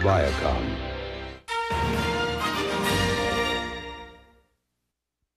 Viacom.